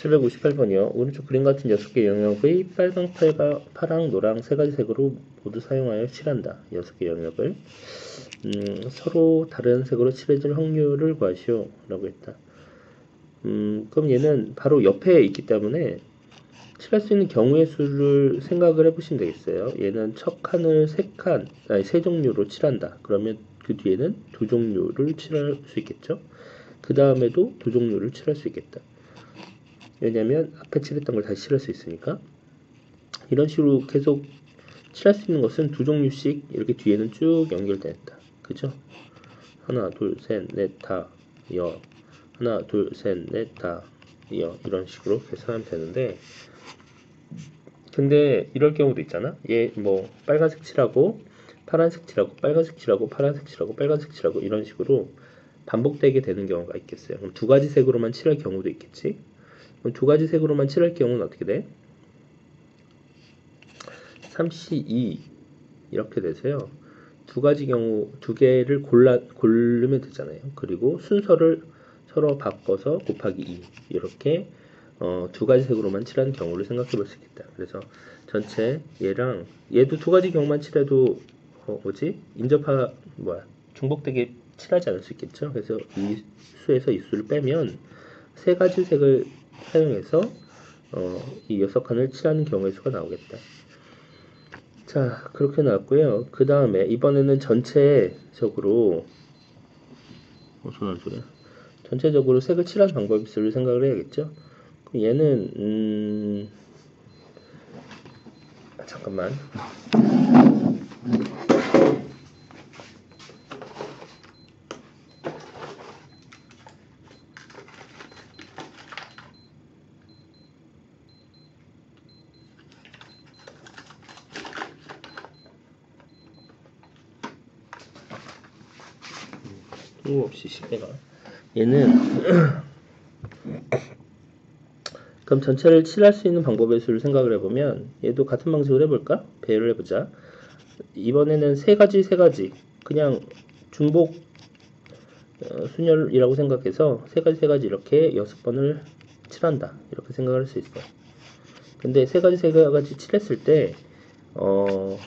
758번이요. 오른쪽 그림 같은 6개 영역의 빨강, 빨가, 파랑, 노랑 세 가지 색으로 모두 사용하여 칠한다. 6개 영역을 음, 서로 다른 색으로 칠해질 확률을 구하시오. 라고 했다. 음, 그럼 얘는 바로 옆에 있기 때문에 칠할 수 있는 경우의 수를 생각을 해보시면 되겠어요. 얘는 첫 칸을 세 칸, 아니 세 종류로 칠한다. 그러면 그 뒤에는 두 종류를 칠할 수 있겠죠. 그 다음에도 두 종류를 칠할 수 있겠다. 왜냐면 앞에 칠했던 걸 다시 칠할 수 있으니까 이런 식으로 계속 칠할 수 있는 것은 두 종류씩 이렇게 뒤에는 쭉 연결된다. 그죠? 하나, 둘, 셋, 넷, 다, 여. 하나, 둘, 셋, 넷, 다, 여. 이런 식으로 계산하면 되는데 근데 이럴 경우도 있잖아. 얘 뭐 빨간색 칠하고 파란색 칠하고 빨간색 칠하고 파란색 칠하고 빨간색 칠하고 이런 식으로 반복되게 되는 경우가 있겠어요. 그럼 두 가지 색으로만 칠할 경우도 있겠지. 두 가지 색으로만 칠할 경우는 어떻게 돼? 3C2 이렇게 돼서요. 두 가지 경우 두 개를 골라 고르면 되잖아요. 그리고 순서를 서로 바꿔서 곱하기 2 이렇게 어, 두 가지 색으로만 칠하는 경우를 생각해 볼 수 있겠다. 그래서 전체 얘랑 얘도 두 가지 경우만 칠해도 어, 뭐지? 인접하 뭐야? 중복되게 칠하지 않을 수 있겠죠. 그래서 이 수에서 이 수를 빼면 세 가지 색을 사용해서 어, 이 여섯 칸을 칠하는 경우의 수가 나오겠다. 자, 그렇게 나왔고요. 그 다음에 이번에는 전체적으로 어, 전화 소리야. 전체적으로 색을 칠하는 방법을 생각을 해야겠죠. 얘는 음... 아, 잠깐만. 뜬금없이 시계가. 얘는 그럼 전체를 칠할 수 있는 방법의 수를 생각을 해보면 얘도 같은 방식으로 해볼까? 배열을 해보자. 이번에는 세 가지 세 가지. 그냥 중복 어, 순열이라고 생각해서 세 가지 세 가지 이렇게 여섯 번을 칠한다. 이렇게 생각을 할수 있어. 근데 세 가지 세 가지 칠했을 때 어,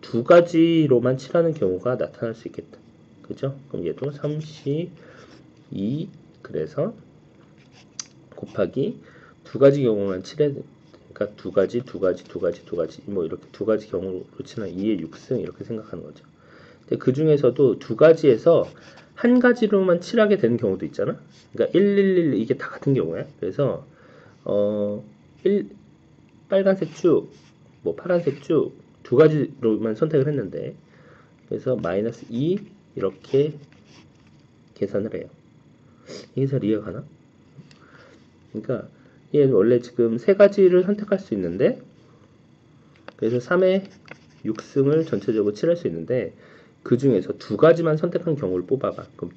두 가지로만 칠하는 경우가 나타날 수 있겠다 그죠? 그럼 얘도 3C 2 그래서 곱하기 두 가지 경우만 칠해 그러니까 두 가지 두 가지 두 가지 두 가지 뭐 이렇게 두 가지 경우로 치나 2의 6승 이렇게 생각하는 거죠. 근데 그 중에서도 두 가지에서 한 가지로만 칠하게 되는 경우도 있잖아. 그러니까 111 이게 다 같은 경우야. 그래서 어 1, 빨간색 쭉, 뭐 파란색 쭉 두 가지로만 선택을 했는데 그래서 마이너스 2 이렇게 계산을 해요. 이게 잘 이해가 가나? 그러니까 얘는 원래 지금 세 가지를 선택할 수 있는데 그래서 3의 6승을 전체적으로 칠할 수 있는데 그 중에서 두 가지만 선택한 경우를 뽑아봐. 그럼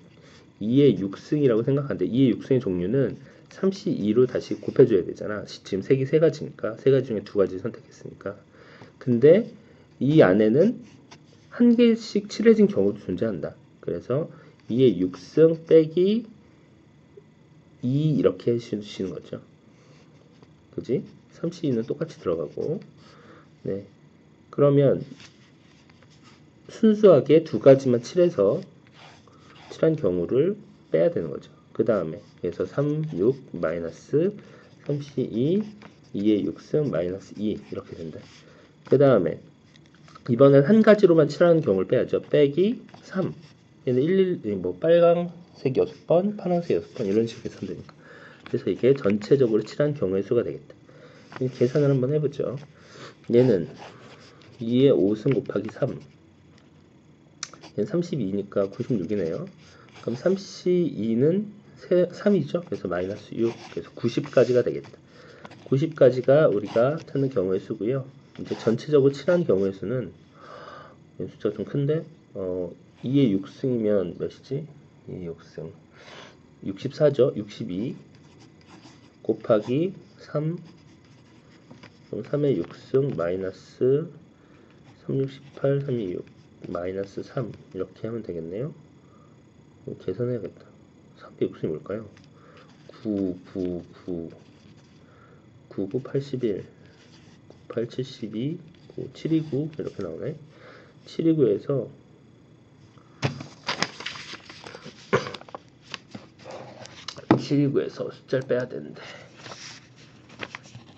2의 6승이라고 생각하는데 2의 6승의 종류는 3C2로 다시 곱해줘야 되잖아. 지금 색이 세 가지니까 세 가지 중에 두 가지 선택했으니까. 근데 이 안에는 한 개씩 칠해진 경우도 존재한다. 그래서 2의 6승 빼기 2 이렇게 해주시는 거죠. 그지? 3C는 똑같이 들어가고 네 그러면 순수하게 두 가지만 칠해서 칠한 경우를 빼야 되는 거죠. 그 다음에 그래서 3, 6 마이너스 3C2 2의 6승 마이너스 2 이렇게 된다. 그 다음에 이번엔 한 가지로만 칠하는 경우를 빼야죠. 빼기 3 얘는 1, 1, 뭐 빨강색 6번, 파란색 6번 이런 식으로 계산되니까 그래서 이게 전체적으로 칠한 경우의 수가 되겠다. 계산을 한번 해보죠. 얘는 2의 5승 곱하기 3 얘는 32니까 96이네요. 그럼 32는 3이죠. 그래서 마이너스 6 그래서 90까지가 되겠다. 90까지가 우리가 찾는 경우의 수고요. 이제 전체적으로 칠한 경우의 수는 숫자가 좀 큰데 어, 2의 6승이면 몇이지? 2의 6승 64죠. 62 곱하기 3 그럼 3의 6승 마이너스 3, 6, 18, 3, 2, 6 마이너스 3 이렇게 하면 되겠네요. 계산해야겠다. 3의 6승이 뭘까요? 9, 9, 9 9, 9, 81, 8, 72, 9, 729 이렇게 나오네. 729에서 729에서 숫자를 빼야 되는데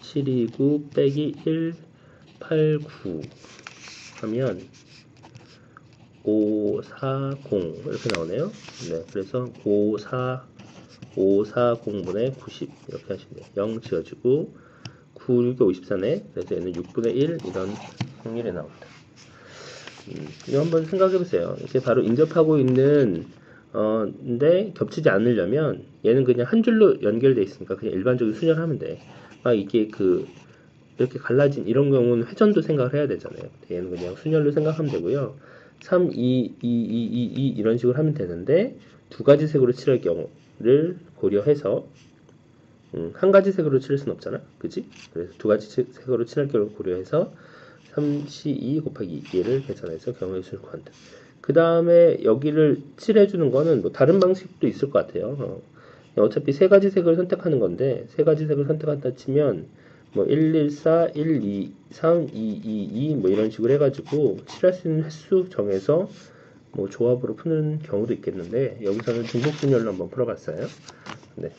729 빼기 1, 8, 9 하면 5, 4, 0 이렇게 나오네요. 네, 그래서 5, 4, 5, 4, 0분의 90 이렇게 하시면 돼요. 0 지어주고 9, 6, 54네. 그래서 얘는 6분의 1 이런 확률이 나옵니다. 음, 이거 한번 생각해 보세요. 이게 바로 인접하고 있는 어, 근데 겹치지 않으려면 얘는 그냥 한 줄로 연결돼 있으니까 그냥 일반적인 순열을 하면 돼. 막 이게 그 이렇게 갈라진 이런 경우는 회전도 생각을 해야 되잖아요. 얘는 그냥 순열로 생각하면 되고요. 3, 2, 2, 2, 2, 2 이런 식으로 하면 되는데 두 가지 색으로 칠할 경우를 고려해서 음, 한 가지 색으로 칠 수는 없잖아. 그지? 그래서 두 가지 색- 색으로 칠할 경우를 고려해서 3C2 곱하기 2를 계산해서 경우의 수를 구한다. 그 다음에 여기를 칠해주는 거는 뭐 다른 방식도 있을 것 같아요. 어. 어차피 세 가지 색을 선택하는 건데 세 가지 색을 선택한다 치면 뭐 1, 1, 4, 1, 2, 3, 2, 2, 2 뭐 이런 식으로 해가지고 칠할 수 있는 횟수 정해서 뭐 조합으로 푸는 경우도 있겠는데 여기서는 중복 분열로 한번 풀어봤어요. 네.